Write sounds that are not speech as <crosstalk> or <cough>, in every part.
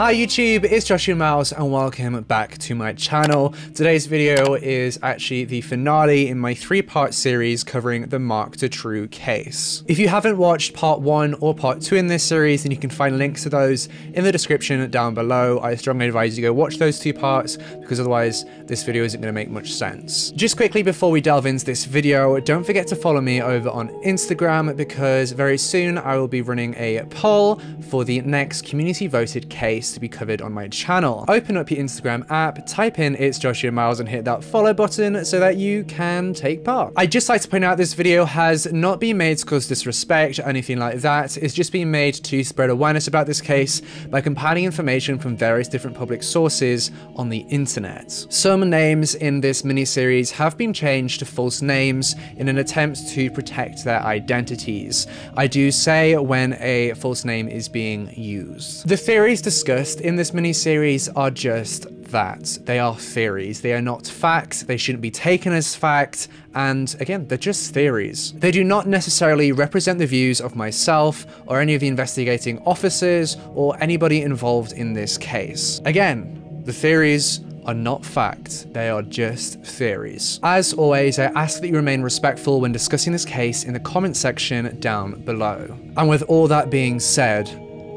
Hi YouTube, it's Joshua Miles and welcome back to my channel. Today's video is actually the finale in my three-part series covering the Marc Dutroux case. If you haven't watched part one or part two in this series, then you can find links to those in the description down below. I strongly advise you go watch those two parts because otherwise this video isn't going to make much sense. Just quickly before we delve into this video, don't forget to follow me over on Instagram because very soon I will be running a poll for the next community voted case to be covered on my channel. Open up your Instagram app, type in it's Joshua Miles and hit that follow button so that you can take part. I'd just like to point out this video has not been made to cause disrespect or anything like that. It's just been made to spread awareness about this case by compiling information from various different public sources on the internet. Some names in this mini-series have been changed to false names in an attempt to protect their identities. I do say when a false name is being used. The theories discussed in this mini-series are just that. They are theories. They are not facts. They shouldn't be taken as fact. And again, they're just theories. They do not necessarily represent the views of myself or any of the investigating officers or anybody involved in this case. Again, the theories are not fact, they are just theories. As always, I ask that you remain respectful when discussing this case in the comment section down below. And with all that being said,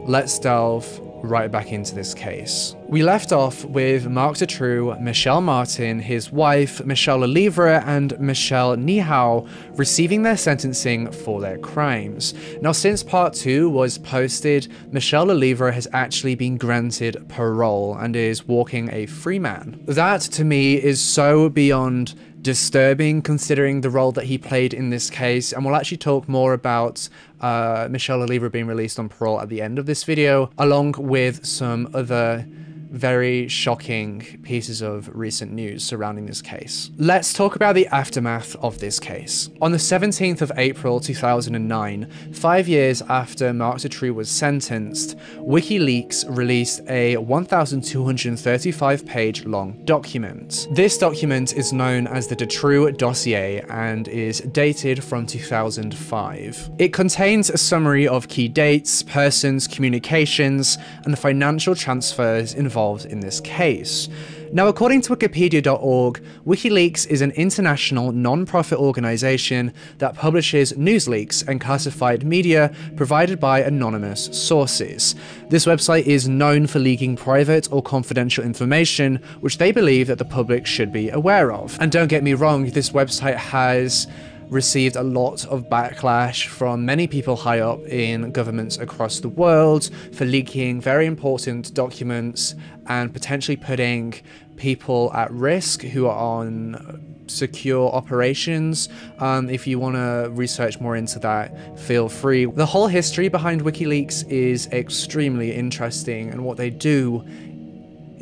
let's delve right back into this case. We left off with Marc Dutroux, Michelle Martin, his wife, Michel Lelièvre, and Michel Nihoul receiving their sentencing for their crimes. Now, since part two was posted, Michel Lelièvre has actually been granted parole and is walking a free man. That, to me, is so beyond disturbing considering the role that he played in this case. And we'll actually talk more about uh, Michel Lelièvre being released on parole at the end of this video, along with some other very shocking pieces of recent news surrounding this case. Let's talk about the aftermath of this case. On the 17th of April 2009, five years after Marc Dutroux was sentenced, WikiLeaks released a 1,235 page long document. This document is known as the Dutroux dossier and is dated from 2005. It contains a summary of key dates, persons, communications, and the financial transfers involved involved in this case. Now, according to Wikipedia.org, WikiLeaks is an international non-profit organization that publishes news leaks and classified media provided by anonymous sources. This website is known for leaking private or confidential information, which they believe that the public should be aware of. And don't get me wrong, this website has received a lot of backlash from many people high up in governments across the world for leaking very important documents and potentially putting people at risk who are on secure operations. Um, if you want to research more into that, feel free. The whole history behind WikiLeaks is extremely interesting, and what they do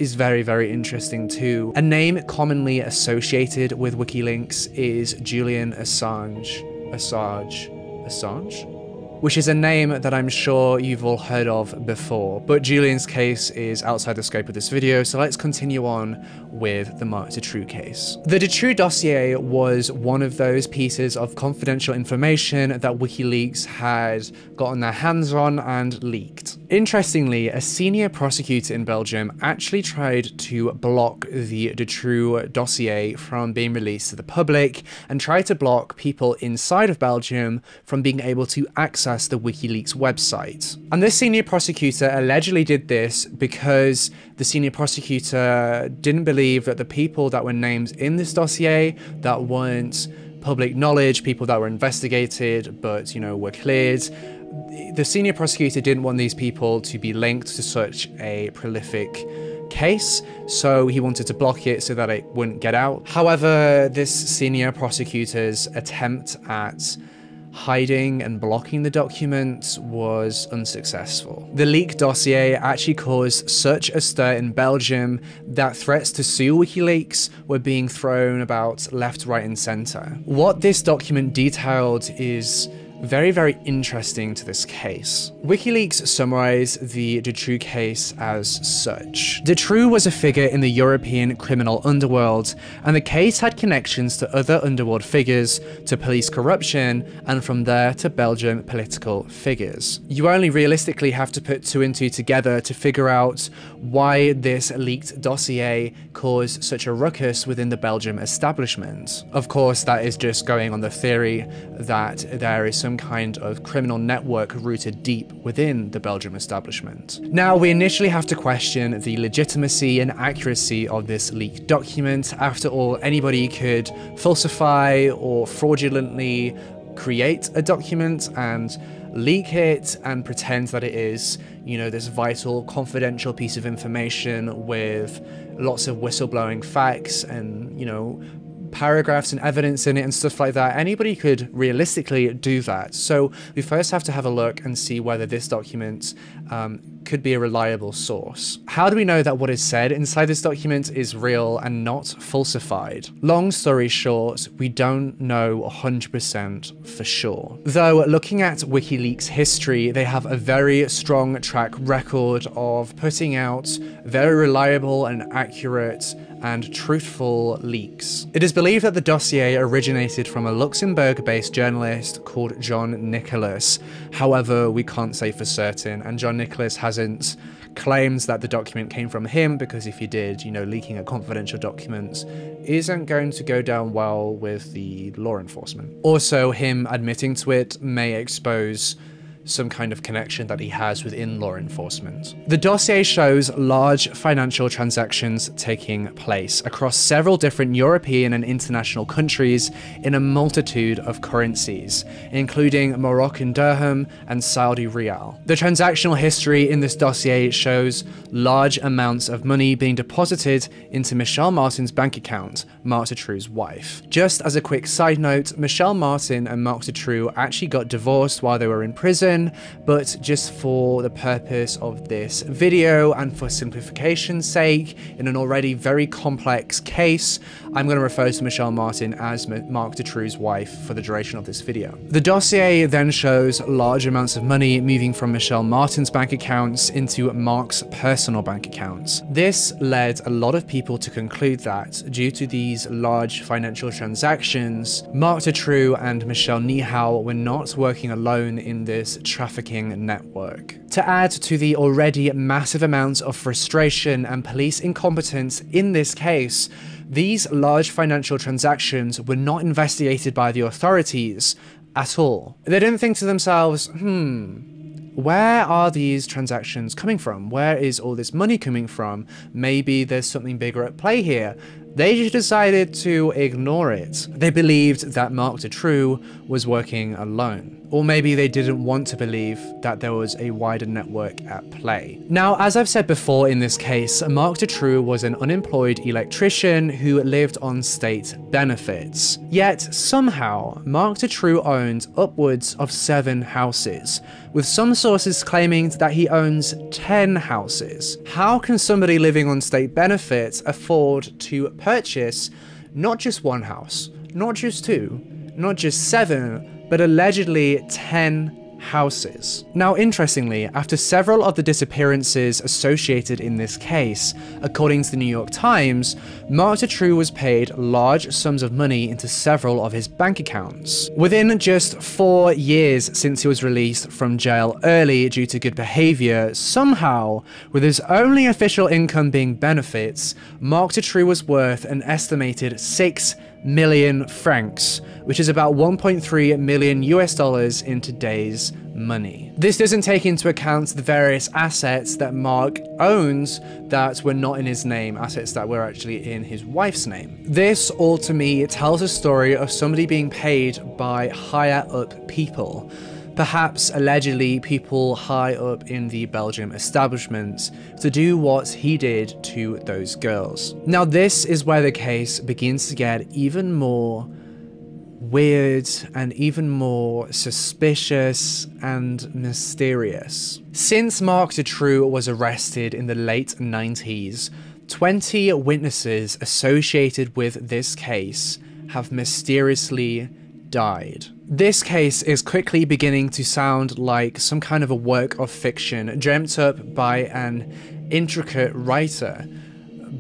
is very, very interesting too. A name commonly associated with WikiLeaks is Julian Assange. Assange. Assange? Which is a name that I'm sure you've all heard of before, but Julian's case is outside the scope of this video, so let's continue on with the Marc Dutroux case. The Dutroux dossier was one of those pieces of confidential information that WikiLeaks had gotten their hands on and leaked. Interestingly, a senior prosecutor in Belgium actually tried to block the Dutroux dossier from being released to the public and tried to block people inside of Belgium from being able to access access the WikiLeaks website. And this senior prosecutor allegedly did this because the senior prosecutor didn't believe that the people that were named in this dossier that weren't public knowledge, people that were investigated but, you know, were cleared, the senior prosecutor didn't want these people to be linked to such a prolific case, so he wanted to block it so that it wouldn't get out. However, this senior prosecutor's attempt at hiding and blocking the documents was unsuccessful. The leak dossier actually caused such a stir in Belgium that threats to sue WikiLeaks were being thrown about left, right, and center. What this document detailed is very, very interesting to this case. WikiLeaks summarize the Dutroux case as such. Dutroux was a figure in the European criminal underworld, and the case had connections to other underworld figures, to police corruption, and from there to Belgian political figures. You only realistically have to put two and two together to figure out why this leaked dossier caused such a ruckus within the Belgium establishment. Of course, that is just going on the theory that there is some kind of criminal network rooted deep within the Belgium establishment. Now, we initially have to question the legitimacy and accuracy of this leaked document. After all, anybody could falsify or fraudulently create a document and leak it and pretend that it is, you know, this vital, confidential piece of information with lots of whistleblowing facts and, you know, paragraphs and evidence in it and stuff like that. Anybody could realistically do that. So we first have to have a look and see whether this document um, could be a reliable source. How do we know that what is said inside this document is real and not falsified? Long story short, we don't know 100% for sure. Though looking at WikiLeaks history, they have a very strong track record of putting out very reliable and accurate and truthful leaks. It is believed that the dossier originated from a Luxembourg-based journalist called John Nicholas. However, we can't say for certain, and John Nicholas hasn't claims that the document came from him because if he did, you know, leaking a confidential document isn't going to go down well with the law enforcement. Also, him admitting to it may expose some kind of connection that he has within law enforcement. The dossier shows large financial transactions taking place across several different European and international countries in a multitude of currencies, including Moroccan dirham and Saudi rial. The transactional history in this dossier shows large amounts of money being deposited into Michelle Martin's bank account, Marc Dutroux's wife. Just as a quick side note, Michelle Martin and Marc Dutroux actually got divorced while they were in prison but just for the purpose of this video and for simplification's sake, in an already very complex case, I'm going to refer to Michelle Martin as Marc Dutroux's wife for the duration of this video. The dossier then shows large amounts of money moving from Michelle Martin's bank accounts into Marc's personal bank accounts. This led a lot of people to conclude that, due to these large financial transactions, Marc Dutroux and Michel Nihoul were not working alone in this trafficking network. To add to the already massive amounts of frustration and police incompetence in this case, these large financial transactions were not investigated by the authorities at all. They didn't think to themselves, hmm, where are these transactions coming from? Where is all this money coming from? Maybe there's something bigger at play here. They just decided to ignore it. They believed that Marc Dutroux was working alone. Or maybe they didn't want to believe that there was a wider network at play. Now, as I've said before in this case, Marc Dutroux was an unemployed electrician who lived on state benefits. Yet, somehow, Marc Dutroux owned upwards of seven houses, with some sources claiming that he owns 10 houses. How can somebody living on state benefits afford to purchase not just one house, not just two, not just seven, but allegedly 10 houses. Now, interestingly, after several of the disappearances associated in this case, according to the New York Times, Marc Dutroux was paid large sums of money into several of his bank accounts. Within just four years since he was released from jail early due to good behavior, somehow, with his only official income being benefits, Marc Dutroux was worth an estimated 6 million francs, which is about 1.3 million US dollars in today's money. This doesn't take into account the various assets that Marc owns that were not in his name, assets that were actually in his wife's name. This all to me tells a story of somebody being paid by higher up people perhaps allegedly people high up in the Belgium establishment, to do what he did to those girls. Now, this is where the case begins to get even more weird and even more suspicious and mysterious. Since Marc Dutroux was arrested in the late 90s, 20 witnesses associated with this case have mysteriously died. This case is quickly beginning to sound like some kind of a work of fiction dreamt up by an intricate writer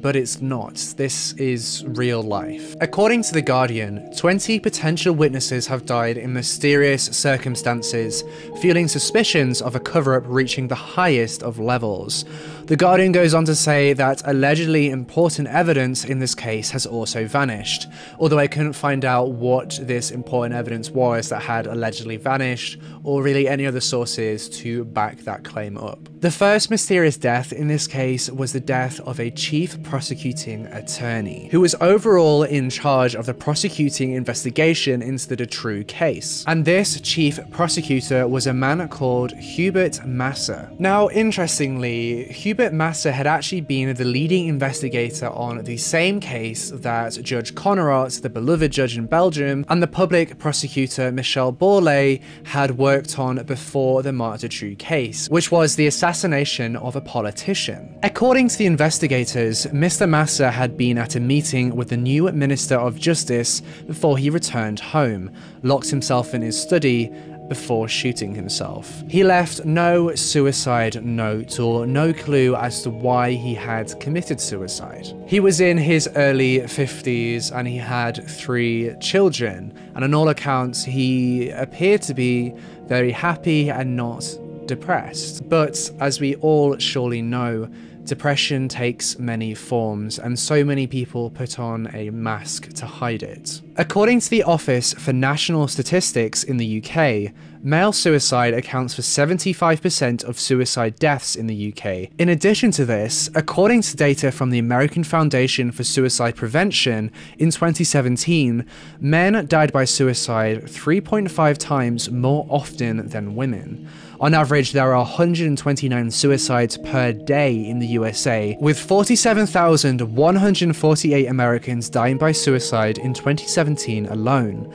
but it's not. This is real life. According to The Guardian, 20 potential witnesses have died in mysterious circumstances, fueling suspicions of a cover up reaching the highest of levels. The Guardian goes on to say that allegedly important evidence in this case has also vanished, although I couldn't find out what this important evidence was that had allegedly vanished, or really any other sources to back that claim up. The first mysterious death in this case was the death of a chief prosecuting attorney, who was overall in charge of the prosecuting investigation into the Dutroux case. And this chief prosecutor was a man called Hubert Massa. Now, interestingly, Hubert Massa had actually been the leading investigator on the same case that Judge Connerotte, the beloved judge in Belgium, and the public prosecutor Michel Bourlet had worked on before the Marc Dutroux case, which was the assassination of a politician. According to the investigators, Mr. Massa had been at a meeting with the new Minister of Justice before he returned home, locked himself in his study, before shooting himself. He left no suicide note or no clue as to why he had committed suicide. He was in his early 50s and he had three children, and on all accounts, he appeared to be very happy and not depressed. But as we all surely know, Depression takes many forms, and so many people put on a mask to hide it. According to the Office for National Statistics in the UK, male suicide accounts for 75% of suicide deaths in the UK. In addition to this, according to data from the American Foundation for Suicide Prevention, in 2017, men died by suicide 3.5 times more often than women. On average, there are 129 suicides per day in the USA, with 47,148 Americans dying by suicide in 2017 alone.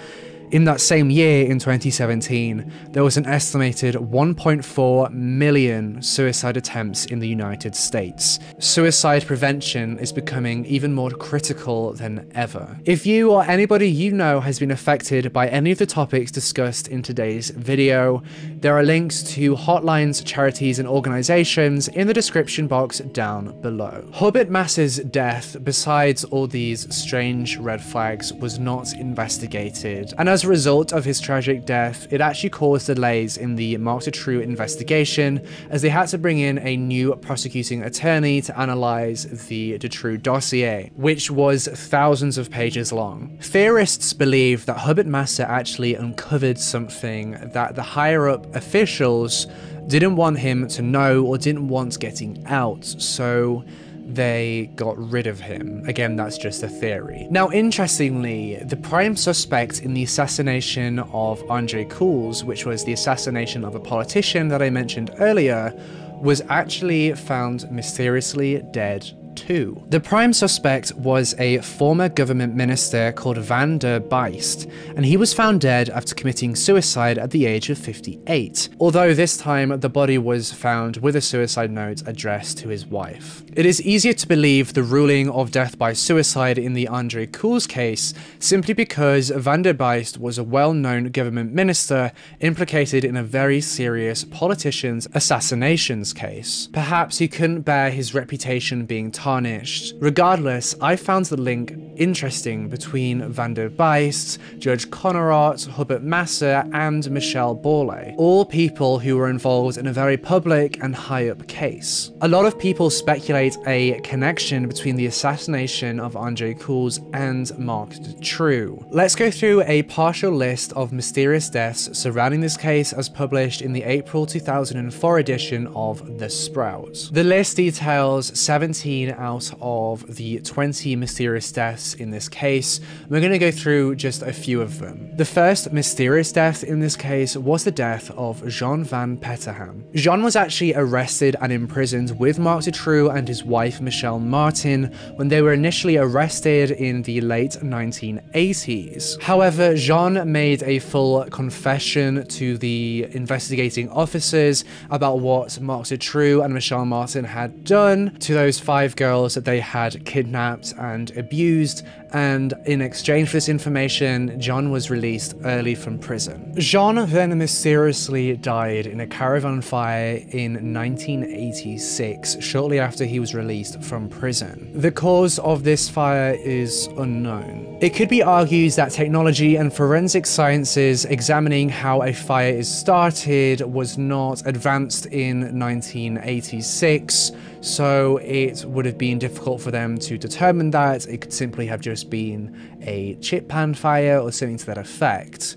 In that same year, in 2017, there was an estimated 1.4 million suicide attempts in the United States. Suicide prevention is becoming even more critical than ever. If you or anybody you know has been affected by any of the topics discussed in today's video, there are links to hotlines, charities, and organizations in the description box down below. Hubert Massa's death, besides all these strange red flags, was not investigated, and as a result of his tragic death, it actually caused delays in the Marc Dutroux investigation, as they had to bring in a new prosecuting attorney to analyze the Dutroux dossier, which was thousands of pages long. Theorists believe that Hubert Massa actually uncovered something that the higher up officials didn't want him to know or didn't want getting out, so they got rid of him. Again, that's just a theory. Now, interestingly, the prime suspect in the assassination of Andre Cools, which was the assassination of a politician that I mentioned earlier, was actually found mysteriously dead The prime suspect was a former government minister called Van der Biest, and he was found dead after committing suicide at the age of 58, although this time the body was found with a suicide note addressed to his wife. It is easier to believe the ruling of death by suicide in the Andre Cools case simply because Van der Biest was a well-known government minister implicated in a very serious politician's assassinations case. Perhaps he couldn't bear his reputation being tarnished tarnished. Regardless, I found the link interesting between Van der Biest, Judge Connerotte, Hubert Massa, and Michel Bourlet, all people who were involved in a very public and high up case. A lot of people speculate a connection between the assassination of Andre Cools and Marc Dutroux. Let's go through a partial list of mysterious deaths surrounding this case as published in the April 2004 edition of The Sprout. The list details 17 out of the 20 mysterious deaths in this case. We're going to go through just a few of them. The first mysterious death in this case was the death of Jean van Peteghem. Jean was actually arrested and imprisoned with Marc Dutroux and his wife Michelle Martin when they were initially arrested in the late 1980s. However, Jean made a full confession to the investigating officers about what Marc Dutroux and Michelle Martin had done to those five girls girls that they had kidnapped and abused and in exchange for this information, John was released early from prison. Jean then mysteriously died in a caravan fire in 1986, shortly after he was released from prison. The cause of this fire is unknown. It could be argued that technology and forensic sciences examining how a fire is started was not advanced in 1986, so it would have been difficult for them to determine that. It could simply have just been a chip pan fire or something to that effect.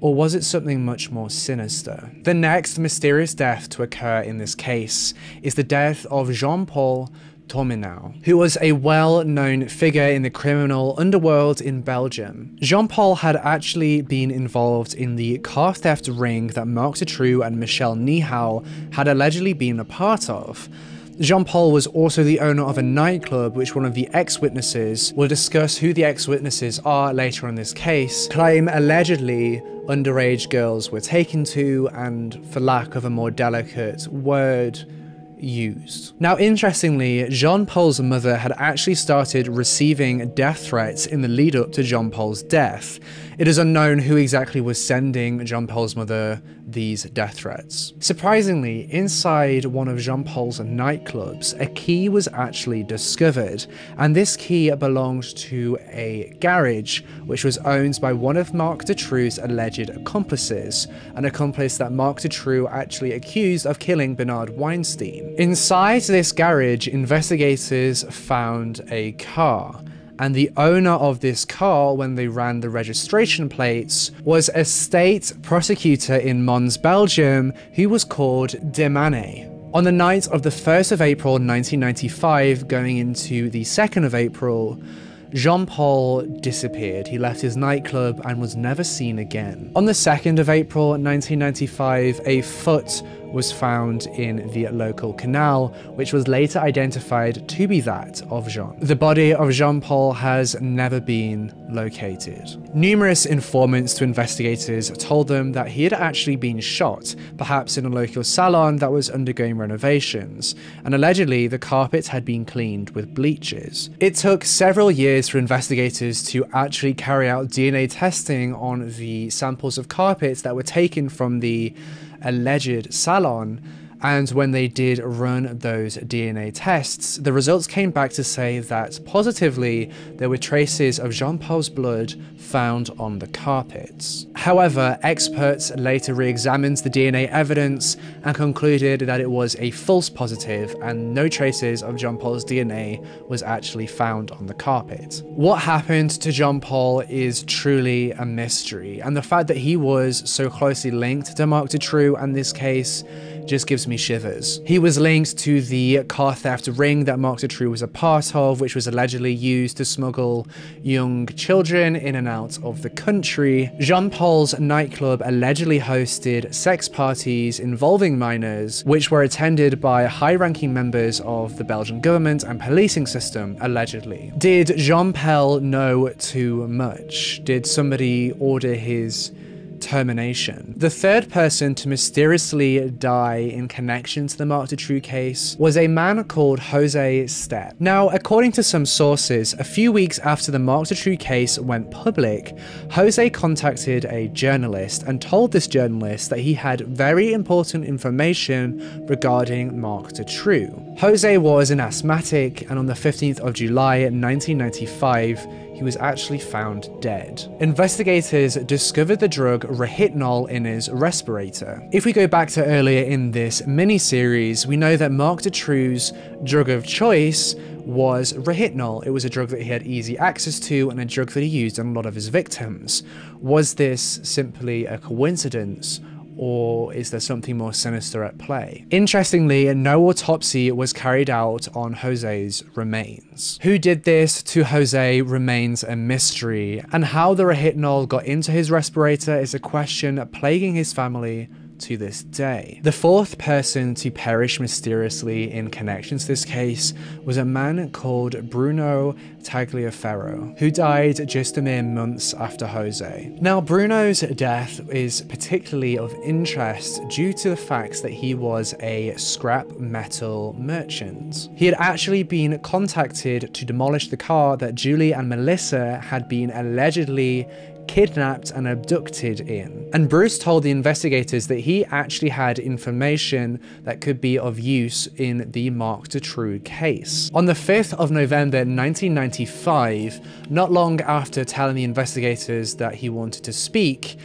Or was it something much more sinister? The next mysterious death to occur in this case is the death of Jean Paul Taminiau, who was a well-known figure in the criminal underworld in Belgium. Jean-Paul had actually been involved in the car theft ring that Marc Dutroux and Michel Nihoul had allegedly been a part of. Jean-Paul was also the owner of a nightclub which one of the ex-witnesses, will discuss who the ex-witnesses are later in this case, claim allegedly underage girls were taken to and, for lack of a more delicate word, used. Now, interestingly, Jean Paul's mother had actually started receiving death threats in the lead up to Jean Paul's death. It is unknown who exactly was sending Jean Paul's mother these death threats. Surprisingly, inside one of Jean Paul's nightclubs, a key was actually discovered, and this key belonged to a garage which was owned by one of Marc Dutroux's alleged accomplices, an accomplice that Marc Dutroux actually accused of killing Bernard Weinstein. Inside this garage, investigators found a car and the owner of this car, when they ran the registration plates, was a state prosecutor in Mons, Belgium, who was called Demane. On the night of the 1st of April 1995, going into the 2nd of April, Jean Paul disappeared. He left his nightclub and was never seen again. On the 2nd of April 1995, a foot was found in the local canal, which was later identified to be that of Jean. The body of Jean Paul has never been located. Numerous informants to investigators told them that he had actually been shot, perhaps in a local salon that was undergoing renovations, and allegedly the carpet had been cleaned with bleaches. It took several years for investigators to actually carry out DNA testing on the samples of carpets that were taken from the alleged salon. And when they did run those DNA tests, the results came back to say that positively there were traces of Jean Paul's blood found on the carpets. However, experts later re examined the DNA evidence and concluded that it was a false positive and no traces of Jean Paul's DNA was actually found on the carpet. What happened to Jean Paul is truly a mystery, and the fact that he was so closely linked to Marc Dutroux and this case just gives me shivers. He was linked to the car theft ring that Marc Dutroux was a part of, which was allegedly used to smuggle young children in and out of the country. Jean Paul's nightclub allegedly hosted sex parties involving minors, which were attended by high-ranking members of the Belgian government and policing system, allegedly. Did Jean Paul know too much? Did somebody order his termination. The third person to mysteriously die in connection to the Marc Dutroux case was a man called Jose Steppe. Now, according to some sources, a few weeks after the Marc Dutroux case went public, Jose contacted a journalist and told this journalist that he had very important information regarding Marc Dutroux. Jose was an asthmatic and on the 15th of July 1995, he was actually found dead. Investigators discovered the drug Rohypnol in his respirator. If we go back to earlier in this mini-series, we know that Marc Dutroux's drug of choice was Rohypnol. It was a drug that he had easy access to and a drug that he used on a lot of his victims. Was this simply a coincidence or is there something more sinister at play? Interestingly, no autopsy was carried out on Jose's remains. Who did this to Jose remains a mystery, and how the Rohypnol got into his respirator is a question plaguing his family to this day. The fourth person to perish mysteriously in connection to this case was a man called Bruno Tagliaferro, who died just a mere months after Jose. Now, Bruno's death is particularly of interest due to the fact that he was a scrap metal merchant. He had actually been contacted to demolish the car that Julie and Melissa had been allegedly kidnapped and abducted in. And Bruce told the investigators that he actually had information that could be of use in the Marc Dutroux case. On the 5th of November 1995, not long after telling the investigators that he wanted to speak,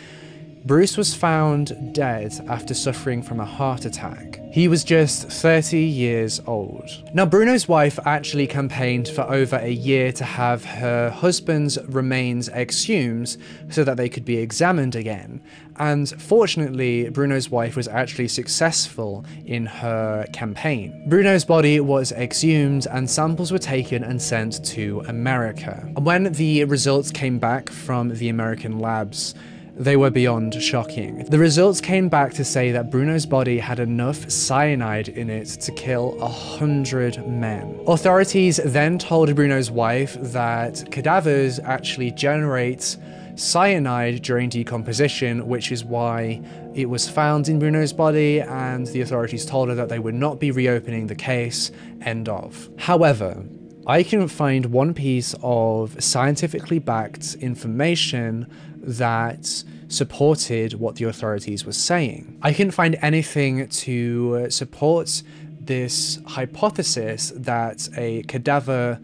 Bruce was found dead after suffering from a heart attack. He was just 30 years old. Now, Bruno's wife actually campaigned for over a year to have her husband's remains exhumed so that they could be examined again. And fortunately, Bruno's wife was actually successful in her campaign. Bruno's body was exhumed and samples were taken and sent to America. And When the results came back from the American labs, they were beyond shocking. The results came back to say that Bruno's body had enough cyanide in it to kill a hundred men. Authorities then told Bruno's wife that cadavers actually generate cyanide during decomposition, which is why it was found in Bruno's body, and the authorities told her that they would not be reopening the case. End of. However, I can find one piece of scientifically backed information that supported what the authorities were saying. I couldn't find anything to uh, support this hypothesis that a cadaver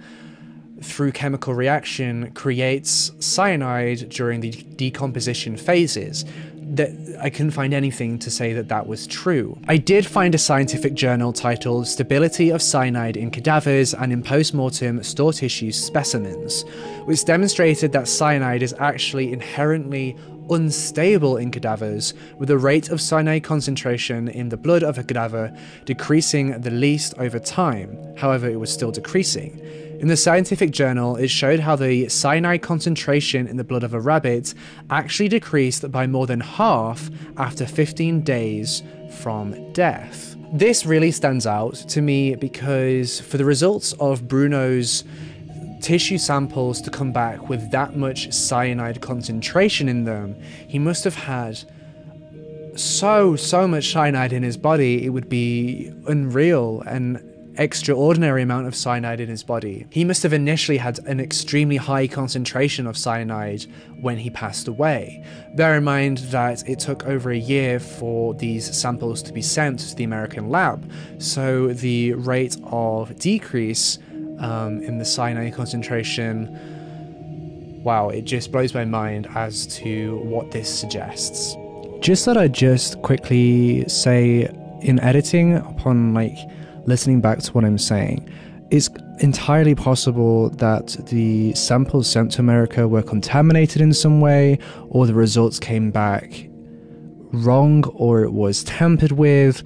through chemical reaction creates cyanide during the decomposition phases that I couldn't find anything to say that that was true. I did find a scientific journal titled Stability of Cyanide in Cadavers and in Postmortem Store Tissue Specimens, which demonstrated that cyanide is actually inherently unstable in cadavers, with the rate of cyanide concentration in the blood of a cadaver decreasing the least over time. However, it was still decreasing. In the scientific journal, it showed how the cyanide concentration in the blood of a rabbit actually decreased by more than half after 15 days from death. This really stands out to me because for the results of Bruno's tissue samples to come back with that much cyanide concentration in them, he must have had so, so much cyanide in his body, it would be unreal. And extraordinary amount of cyanide in his body. He must have initially had an extremely high concentration of cyanide when he passed away. Bear in mind that it took over a year for these samples to be sent to the American lab, so the rate of decrease um, in the cyanide concentration wow, it just blows my mind as to what this suggests. Just that I just quickly say in editing upon like listening back to what I'm saying, it's entirely possible that the samples sent to America were contaminated in some way, or the results came back wrong, or it was tampered with.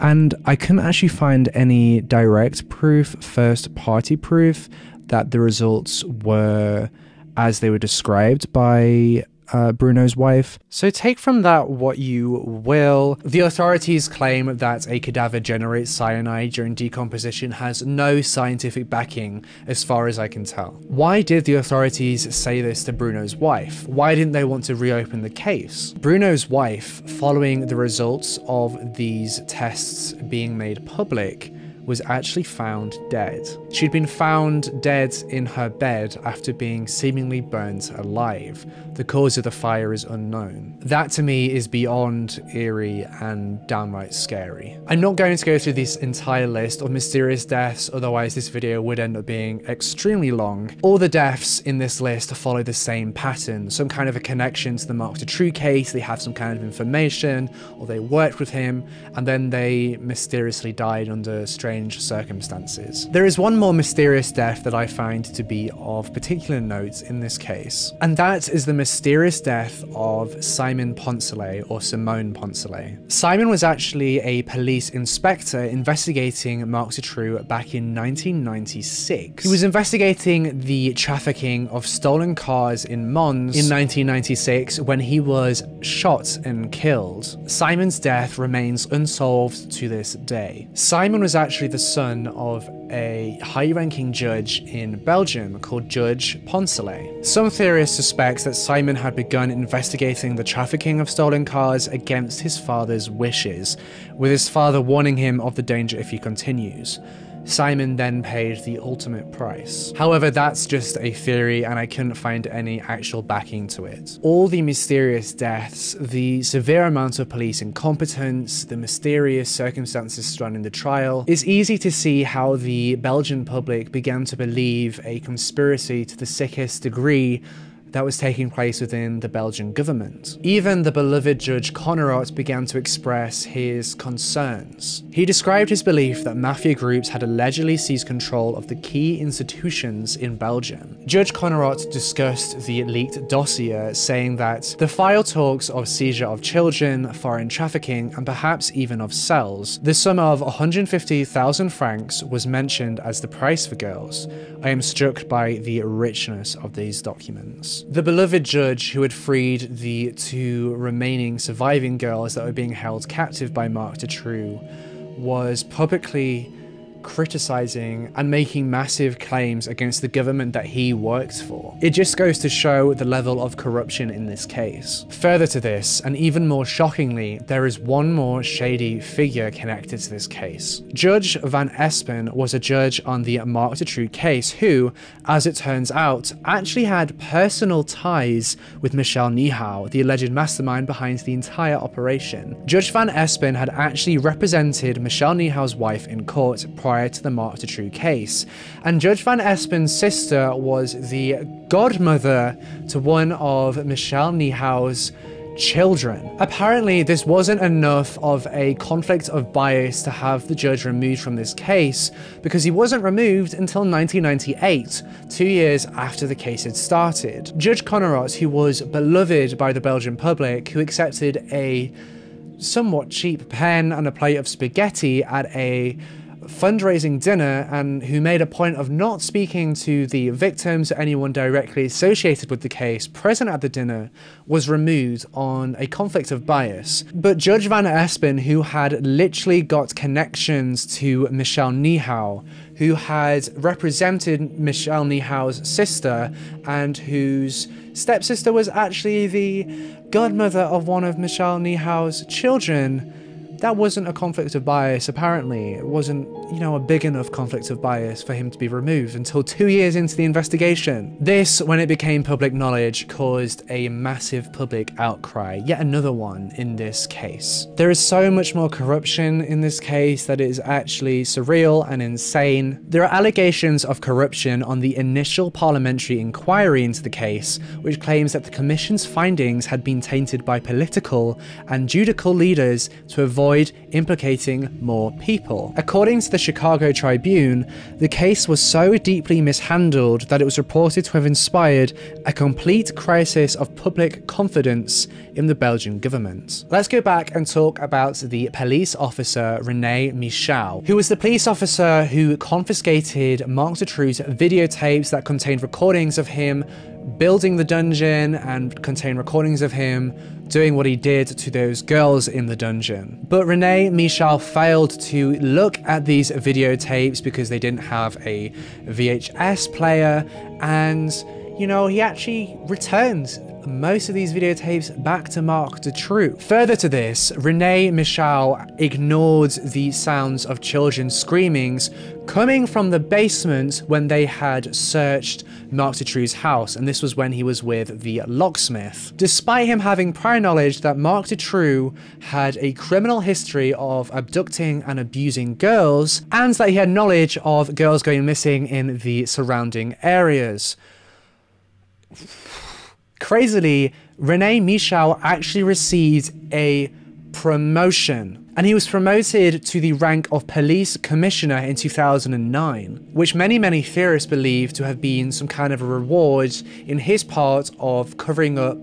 And I couldn't actually find any direct proof, first party proof, that the results were as they were described by uh, Bruno's wife. So take from that what you will. The authorities claim that a cadaver generates cyanide during decomposition has no scientific backing, as far as I can tell. Why did the authorities say this to Bruno's wife? Why didn't they want to reopen the case? Bruno's wife, following the results of these tests being made public, was actually found dead. She'd been found dead in her bed after being seemingly burnt alive. The cause of the fire is unknown. That to me is beyond eerie and downright scary. I'm not going to go through this entire list of mysterious deaths, otherwise this video would end up being extremely long. All the deaths in this list follow the same pattern, some kind of a connection to the Mark Marc Dutroux case, they have some kind of information, or they worked with him, and then they mysteriously died under strange strange circumstances. There is one more mysterious death that I find to be of particular note in this case, and that is the mysterious death of Simon Poncelet or Simone Poncelet. Simon was actually a police inspector investigating Marc Dutroux back in 1996. He was investigating the trafficking of stolen cars in Mons in 1996 when he was shot and killed. Simon's death remains unsolved to this day. Simon was actually the son of a high-ranking judge in Belgium called Judge Poncelet. Some theorists suspect that Simon had begun investigating the trafficking of stolen cars against his father's wishes, with his father warning him of the danger if he continues. Simon then paid the ultimate price. However, that's just a theory and I couldn't find any actual backing to it. All the mysterious deaths, the severe amount of police incompetence, the mysterious circumstances surrounding the trial, it's easy to see how the Belgian public began to believe a conspiracy to the sickest degree that was taking place within the Belgian government. Even the beloved Judge Connerotte began to express his concerns. He described his belief that mafia groups had allegedly seized control of the key institutions in Belgium. Judge Connerotte discussed the leaked dossier, saying that the file talks of seizure of children, foreign trafficking, and perhaps even of cells. The sum of 150,000 francs was mentioned as the price for girls. I am struck by the richness of these documents. The beloved judge who had freed the two remaining surviving girls that were being held captive by Marc Dutroux was publicly criticizing and making massive claims against the government that he works for. It just goes to show the level of corruption in this case. Further to this, and even more shockingly, there is one more shady figure connected to this case. Judge Van Espen was a judge on the Marc Dutroux case who, as it turns out, actually had personal ties with Michel Nihoul, the alleged mastermind behind the entire operation. Judge Van Espen had actually represented Michel Nihoul's wife in court prior prior to the Marc Dutroux case, and Judge Van Espen's sister was the godmother to one of Michel Nihoul's children. Apparently, this wasn't enough of a conflict of bias to have the judge removed from this case because he wasn't removed until 1998, two years after the case had started. Judge Connerotte, who was beloved by the Belgian public, who accepted a somewhat cheap pen and a plate of spaghetti at a fundraising dinner and who made a point of not speaking to the victims or anyone directly associated with the case present at the dinner was removed on a conflict of bias. But Judge Van Espen, who had literally got connections to Michel Nihoul, who had represented Michel Nihoul's sister and whose stepsister was actually the godmother of one of Michel Nihoul's children, that wasn't a conflict of bias, apparently. It wasn't, you know, a big enough conflict of bias for him to be removed until two years into the investigation. This, when it became public knowledge, caused a massive public outcry, yet another one in this case. There is so much more corruption in this case that it is actually surreal and insane. There are allegations of corruption on the initial parliamentary inquiry into the case, which claims that the commission's findings had been tainted by political and judicial leaders to avoid avoid implicating more people. According to the Chicago Tribune, the case was so deeply mishandled that it was reported to have inspired a complete crisis of public confidence in the Belgian government. Let's go back and talk about the police officer Rene Michel, who was the police officer who confiscated Marc Dutroux's videotapes that contained recordings of him building the dungeon and contain recordings of him doing what he did to those girls in the dungeon. But Rene Michel failed to look at these videotapes because they didn't have a VHS player and you know, he actually returned most of these videotapes back to Marc Dutroux. Further to this, Rene Michel ignored the sounds of children screamings coming from the basement when they had searched Marc Dutroux's house, and this was when he was with the locksmith. Despite him having prior knowledge that Marc Dutroux had a criminal history of abducting and abusing girls, and that he had knowledge of girls going missing in the surrounding areas. <sighs> Crazily, Rene Michel actually received a promotion. And he was promoted to the rank of police commissioner in 2009, which many, many theorists believe to have been some kind of a reward in his part of covering up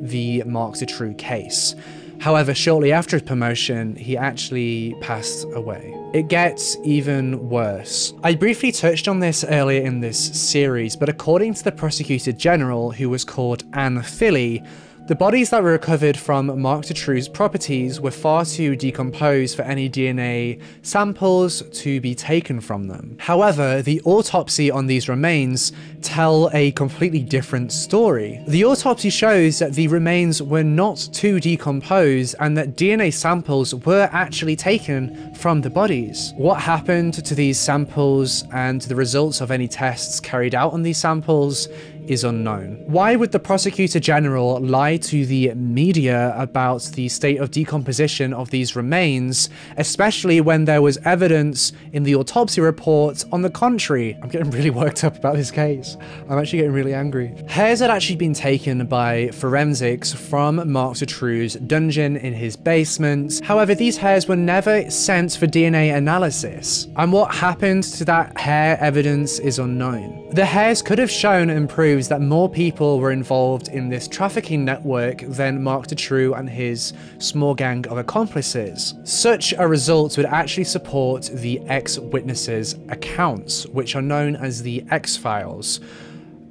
the Marc Dutroux case. However, shortly after his promotion, he actually passed away. It gets even worse. I briefly touched on this earlier in this series, but according to the prosecutor general, who was called Anne Thily, the bodies that were recovered from Marc Dutroux's properties were far too decomposed for any DNA samples to be taken from them. However, the autopsy on these remains tell a completely different story. The autopsy shows that the remains were not too decomposed and that DNA samples were actually taken from the bodies. What happened to these samples and the results of any tests carried out on these samples is unknown. Why would the prosecutor general lie to the media about the state of decomposition of these remains, especially when there was evidence in the autopsy report on the contrary? I'm getting really worked up about this case. I'm actually getting really angry. Hairs had actually been taken by forensics from Marc Dutroux's dungeon in his basement. However, these hairs were never sent for DNA analysis. And what happened to that hair evidence is unknown. The hairs could have shown and proved proves that more people were involved in this trafficking network than Marc Dutroux and his small gang of accomplices. Such a result would actually support the ex-witnesses' accounts, which are known as the X-Files.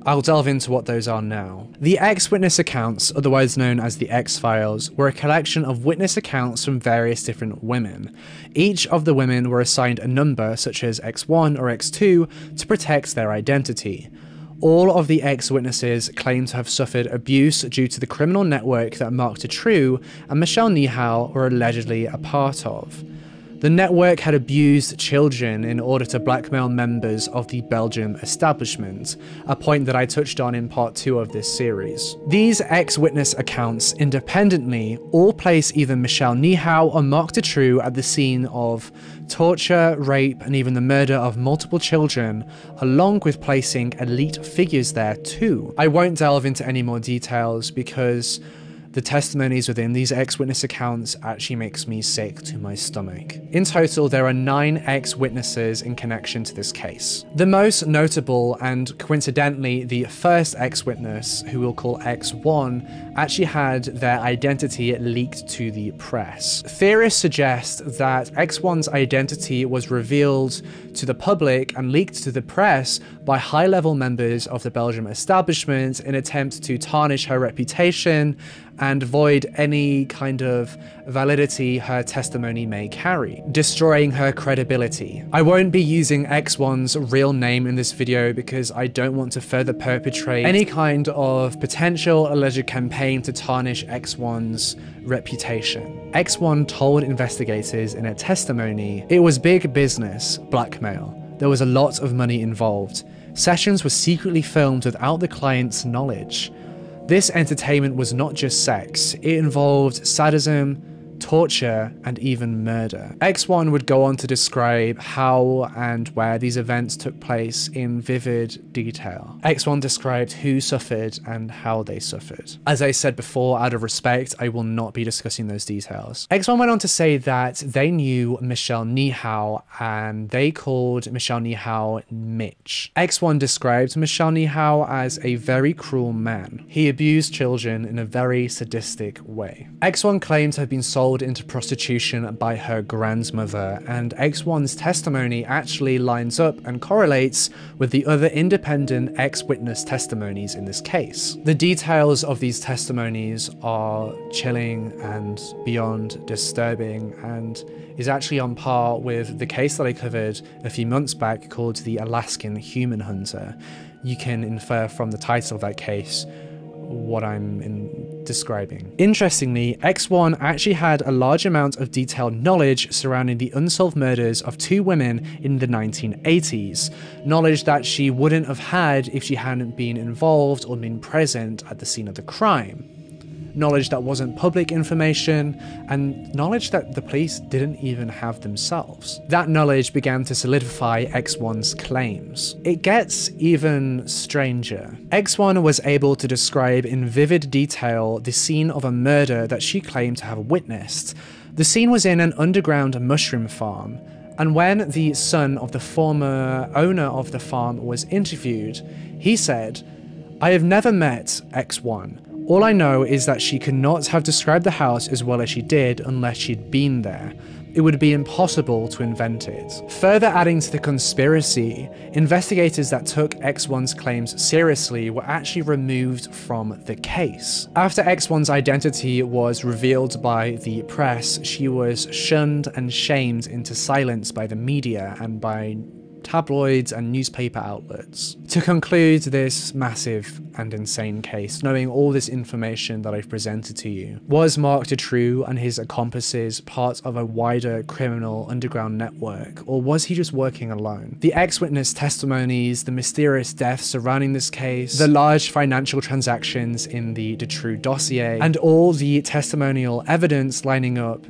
I'll delve into what those are now. The X-Witness accounts, otherwise known as the X-Files, were a collection of witness accounts from various different women. Each of the women were assigned a number, such as X1 or X2, to protect their identity. All of the ex-witnesses claim to have suffered abuse due to the criminal network that Marc Dutroux and Michel Nihoul were allegedly a part of. The network had abused children in order to blackmail members of the Belgium establishment, a point that I touched on in part 2 of this series. These ex-witness accounts independently all place either Michel Nihoul or Marc Dutroux at the scene of torture, rape, and even the murder of multiple children, along with placing elite figures there too. I won't delve into any more details because the testimonies within these ex-witness accounts actually makes me sick to my stomach. In total, there are nine ex-witnesses in connection to this case. The most notable, and coincidentally the first ex-witness, who we'll call X1, actually had their identity leaked to the press. Theorists suggest that X1's identity was revealed to the public and leaked to the press by high-level members of the Belgium establishment in attempt to tarnish her reputation and void any kind of validity her testimony may carry, destroying her credibility. I won't be using X1's real name in this video because I don't want to further perpetrate any kind of potential alleged campaign to tarnish X1's reputation. X1 told investigators in a testimony it was big business, blackmail. There was a lot of money involved. Sessions were secretly filmed without the client's knowledge. This entertainment was not just sex, it involved sadism, torture, and even murder. X1 would go on to describe how and where these events took place in vivid detail. X1 described who suffered and how they suffered. As I said before, out of respect, I will not be discussing those details. X1 went on to say that they knew Michel Nihoul and they called Michel Nihoul Mitch. X1 described Michel Nihoul as a very cruel man. He abused children in a very sadistic way. X1 claimed to have been sold sold into prostitution by her grandmother, and X1's testimony actually lines up and correlates with the other independent ex-witness testimonies in this case. The details of these testimonies are chilling and beyond disturbing and is actually on par with the case that I covered a few months back called the Alaskan Human Hunter. You can infer from the title of that case what I'm in describing. Interestingly, X1 actually had a large amount of detailed knowledge surrounding the unsolved murders of two women in the 1980s, knowledge that she wouldn't have had if she hadn't been involved or been present at the scene of the crime. Knowledge that wasn't public information, and knowledge that the police didn't even have themselves. That knowledge began to solidify X1's claims. It gets even stranger. X1 was able to describe in vivid detail the scene of a murder that she claimed to have witnessed. The scene was in an underground mushroom farm, and when the son of the former owner of the farm was interviewed, he said, I have never met X1. All I know is that she could not have described the house as well as she did unless she'd been there. It would be impossible to invent it. Further adding to the conspiracy, investigators that took X1's claims seriously were actually removed from the case. After X1's identity was revealed by the press, she was shunned and shamed into silence by the media and by tabloids, and newspaper outlets. To conclude this massive and insane case, knowing all this information that I've presented to you, was Marc Dutroux and his accomplices part of a wider criminal underground network, or was he just working alone? The ex-witness testimonies, the mysterious deaths surrounding this case, the large financial transactions in the Dutroux dossier, and all the testimonial evidence lining up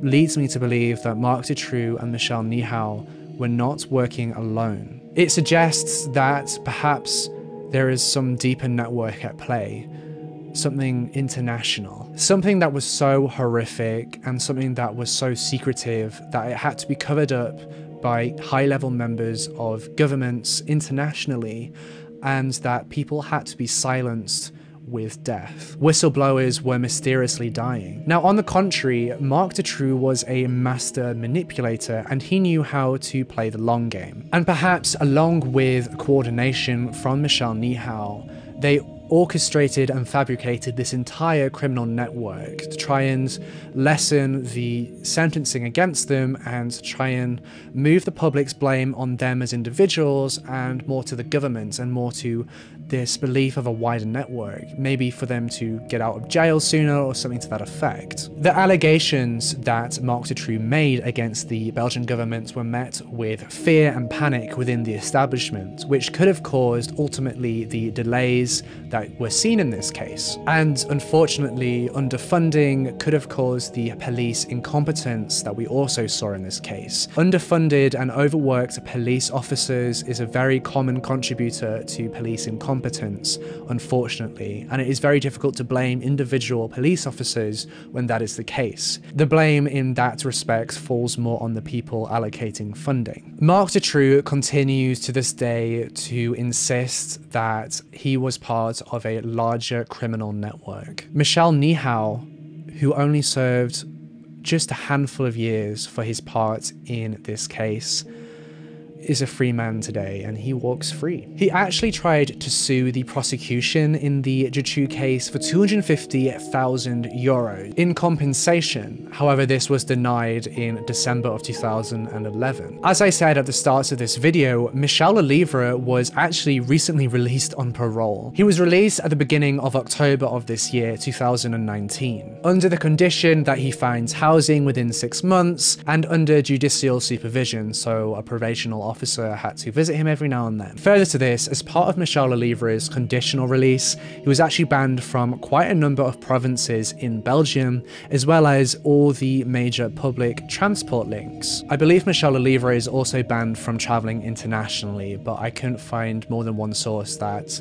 leads me to believe that Marc Dutroux and Michel Nihoul were not working alone. It suggests that perhaps there is some deeper network at play, something international, something that was so horrific and something that was so secretive that it had to be covered up by high level members of governments internationally, and that people had to be silenced with death. Whistleblowers were mysteriously dying. Now, on the contrary, Marc Dutroux was a master manipulator and he knew how to play the long game. And perhaps along with coordination from Michel Nihoul, they orchestrated and fabricated this entire criminal network to try and lessen the sentencing against them and try and move the public's blame on them as individuals and more to the government and more to this belief of a wider network, maybe for them to get out of jail sooner or something to that effect. The allegations that Marc Dutroux made against the Belgian government were met with fear and panic within the establishment, which could have caused ultimately the delays that that were seen in this case. And unfortunately, underfunding could have caused the police incompetence that we also saw in this case. Underfunded and overworked police officers is a very common contributor to police incompetence, unfortunately, and it is very difficult to blame individual police officers when that is the case. The blame in that respect falls more on the people allocating funding. Marc Dutroux continues to this day to insist that he was part of a larger criminal network. Michel Nihoul, who only served just a handful of years for his part in this case, is a free man today and he walks free. He actually tried to sue the prosecution in the Dutroux case for 250,000 euros in compensation. However, this was denied in December of 2011. As I said at the start of this video, Michel Lelièvre was actually recently released on parole. He was released at the beginning of October of this year, 2019, under the condition that he finds housing within six months and under judicial supervision, so a probational officer had to visit him every now and then. Further to this, as part of Michel Lelièvre's conditional release, he was actually banned from quite a number of provinces in Belgium, as well as all the major public transport links. I believe Michel Lelièvre is also banned from traveling internationally, but I couldn't find more than one source that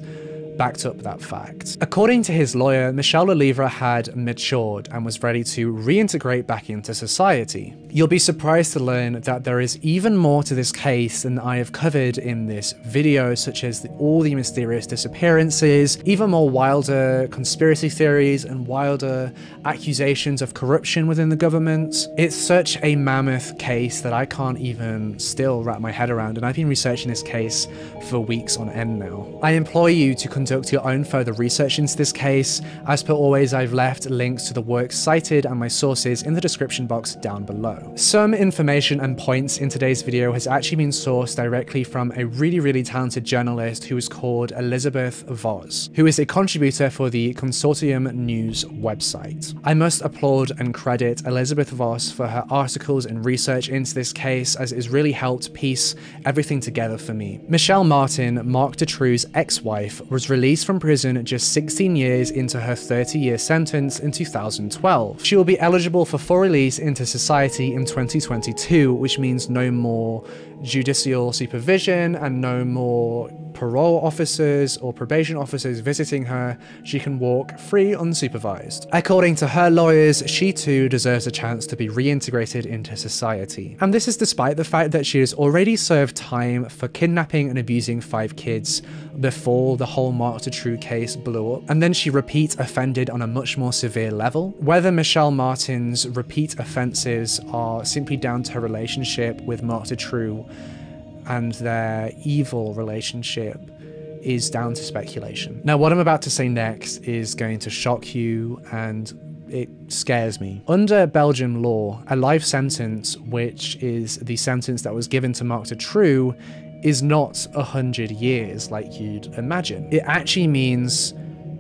backed up that fact. According to his lawyer, Michel Lelièvre had matured and was ready to reintegrate back into society. You'll be surprised to learn that there is even more to this case than I have covered in this video, such as the, all the mysterious disappearances, even more wilder conspiracy theories and wilder accusations of corruption within the government. It's such a mammoth case that I can't even still wrap my head around, and I've been researching this case for weeks on end now. I implore you to conduct your own further research into this case. As per always, I've left links to the works cited and my sources in the description box down below. Some information and points in today's video has actually been sourced directly from a really, really talented journalist who is called Elizabeth Vos, who is a contributor for the Consortium News website. I must applaud and credit Elizabeth Vos for her articles and research into this case as it has really helped piece everything together for me. Michelle Martin, Marc Dutroux's ex-wife, was released from prison just 16 years into her 30 year sentence in 2012. She will be eligible for full release into society in 2022, which means no more judicial supervision and no more parole officers or probation officers visiting her, she can walk free unsupervised. According to her lawyers, she too deserves a chance to be reintegrated into society. And this is despite the fact that she has already served time for kidnapping and abusing five kids before the whole Mark True case blew up, and then she repeat offended on a much more severe level. Whether Michelle Martin's repeat offences are simply down to her relationship with Marc Dutroux and their evil relationship is down to speculation. Now, what I'm about to say next is going to shock you and it scares me. Under Belgian law, a life sentence, which is the sentence that was given to Marc Dutroux, is not a hundred years like you'd imagine. It actually means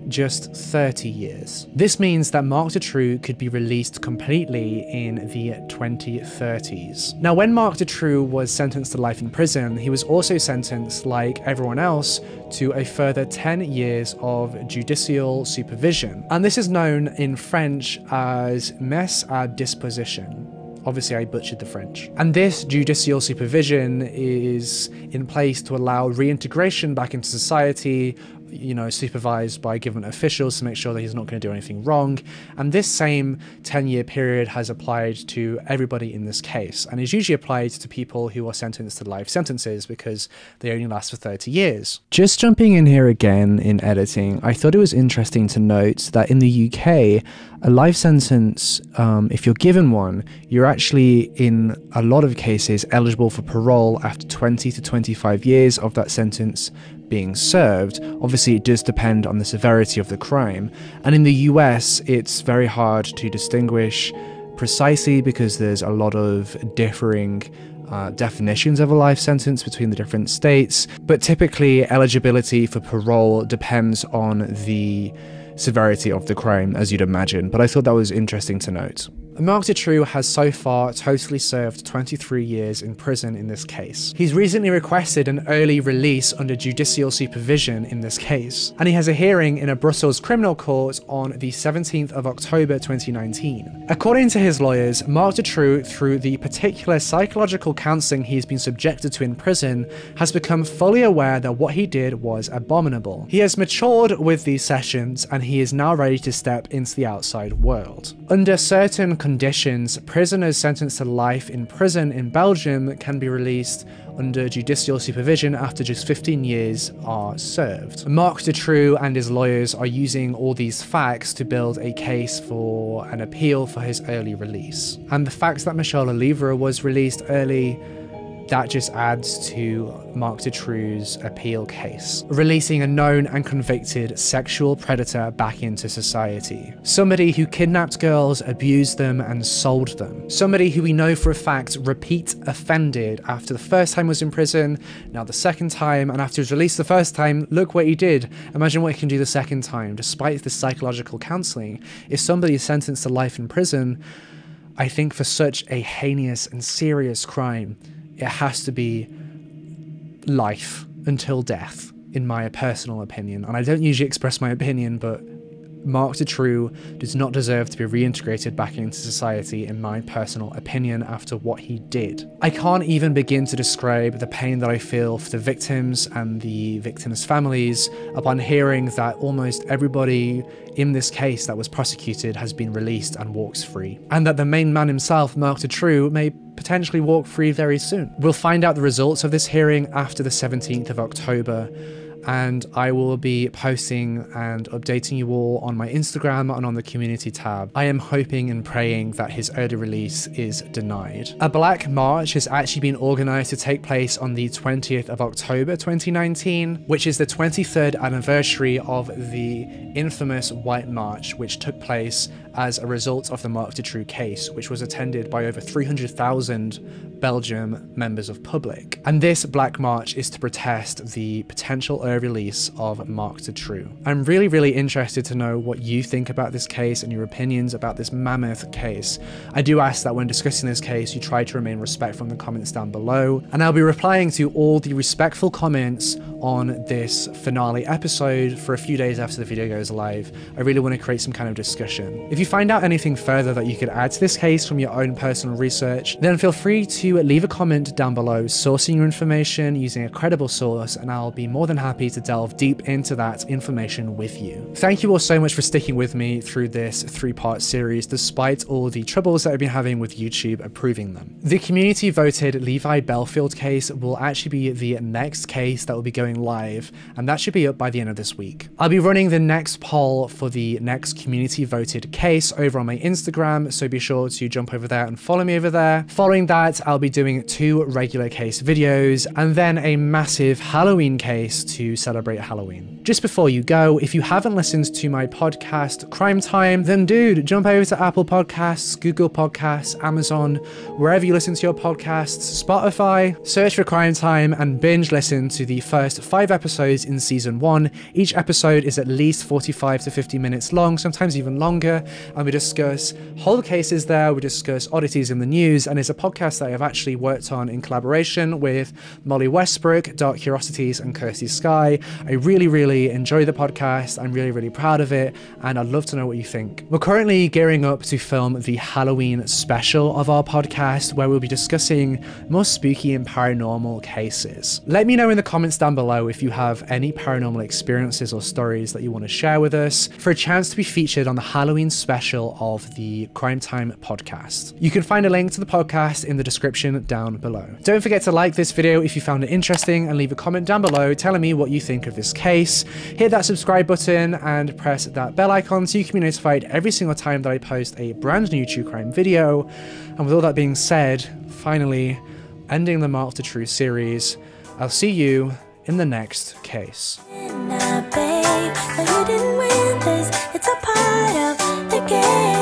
just 30 years. This means that Marc Dutroux could be released completely in the 2030s. Now, when Marc Dutroux was sentenced to life in prison, he was also sentenced, like everyone else, to a further 10 years of judicial supervision. And this is known in French as mise à disposition. Obviously, I butchered the French. And this judicial supervision is in place to allow reintegration back into society you know, supervised by government officials to make sure that he's not going to do anything wrong. And this same 10 year period has applied to everybody in this case and is usually applied to people who are sentenced to life sentences because they only last for 30 years. Just jumping in here again in editing, I thought it was interesting to note that in the UK, a life sentence, um, if you're given one, you're actually in a lot of cases eligible for parole after 20 to 25 years of that sentence being served. Obviously, it does depend on the severity of the crime. And in the US, it's very hard to distinguish precisely because there's a lot of differing uh, definitions of a life sentence between the different states. But typically, eligibility for parole depends on the severity of the crime, as you'd imagine. But I thought that was interesting to note. Marc Dutroux has so far totally served 23 years in prison in this case. He's recently requested an early release under judicial supervision in this case, and he has a hearing in a Brussels criminal court on the 17th of October 2019. According to his lawyers, Marc Dutroux, through the particular psychological counselling he's been subjected to in prison, has become fully aware that what he did was abominable. He has matured with these sessions, and he is now ready to step into the outside world. Under certain conditions, prisoners sentenced to life in prison in Belgium can be released under judicial supervision after just 15 years are served. Marc Dutroux and his lawyers are using all these facts to build a case for an appeal for his early release. And the fact that Michel Lelièvre was released early that just adds to Marc Dutroux's appeal case, releasing a known and convicted sexual predator back into society. Somebody who kidnapped girls, abused them, and sold them. Somebody who we know for a fact repeat offended after the first time was in prison, now the second time, and after he was released the first time, look what he did. Imagine what he can do the second time, despite the psychological counseling. If somebody is sentenced to life in prison, I think for such a heinous and serious crime, it has to be life until death, in my personal opinion. And I don't usually express my opinion, but Marc Dutroux does not deserve to be reintegrated back into society, in my personal opinion, after what he did. I can't even begin to describe the pain that I feel for the victims and the victims' families upon hearing that almost everybody in this case that was prosecuted has been released and walks free, and that the main man himself, Marc Dutroux, may potentially walk free very soon. We'll find out the results of this hearing after the 17th of October and I will be posting and updating you all on my Instagram and on the community tab. I am hoping and praying that his early release is denied. A Black March has actually been organised to take place on the 20th of October 2019, which is the 23rd anniversary of the infamous White March, which took place as a result of the Marc True case, which was attended by over 300,000 Belgium members of public. And this Black March is to protest the potential release of Marc True. I'm really, really interested to know what you think about this case and your opinions about this mammoth case. I do ask that when discussing this case, you try to remain respectful in the comments down below, and I'll be replying to all the respectful comments on this finale episode for a few days after the video goes live. I really want to create some kind of discussion. If you find out anything further that you could add to this case from your own personal research, then feel free to leave a comment down below sourcing your information using a credible source, and I'll be more than happy to delve deep into that information with you. Thank you all so much for sticking with me through this three part series, despite all the troubles that I've been having with YouTube approving them. The community voted Levi Bellfield case will actually be the next case that will be going live, and that should be up by the end of this week. I'll be running the next poll for the next community voted case over on my Instagram, so be sure to jump over there and follow me over there. Following that, I'll be doing two regular case videos and then a massive Halloween case to celebrate Halloween. Just before you go, if you haven't listened to my podcast, Crime Time, then dude, jump over to Apple Podcasts, Google Podcasts, Amazon, wherever you listen to your podcasts, Spotify, search for Crime Time and binge listen to the first five episodes in season one. Each episode is at least 45 to 50 minutes long, sometimes even longer, and we discuss whole cases there, we discuss oddities in the news, and it's a podcast that I've actually worked on in collaboration with Molly Westbrook, Dark Curiosities, and Kirsty Sky. I really, really enjoy the podcast. I'm really, really proud of it, and I'd love to know what you think. We're currently gearing up to film the Halloween special of our podcast, where we'll be discussing more spooky and paranormal cases. Let me know in the comments down below if you have any paranormal experiences or stories that you want to share with us for a chance to be featured on the Halloween special of the Crime Time podcast. You can find a link to the podcast in the description down below. Don't forget to like this video if you found it interesting and leave a comment down below telling me what you think of this case. Hit that subscribe button and press that bell icon so you can be notified every single time that I post a brand new true crime video. And with all that being said, finally, ending the Marc True series, I'll see you in the next case. The game.